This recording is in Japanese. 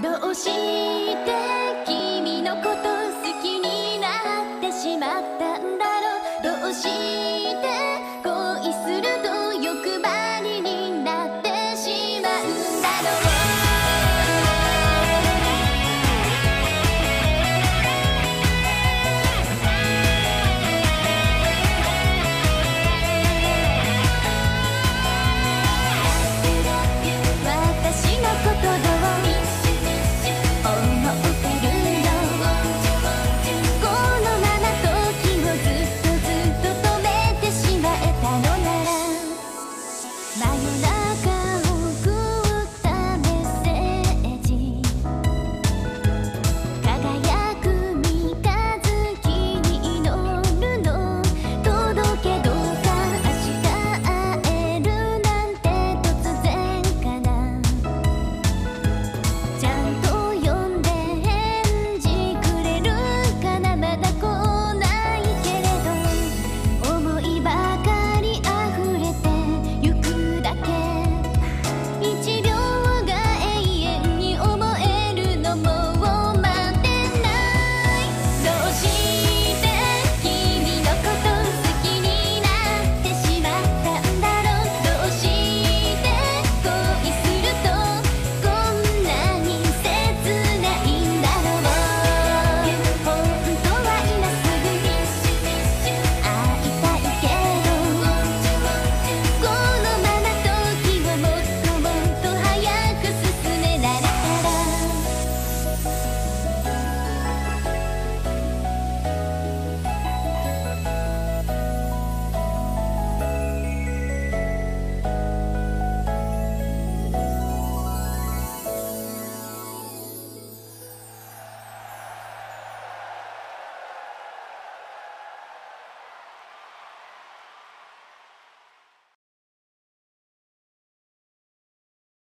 どうして君のこと好きになってしまったんだろう。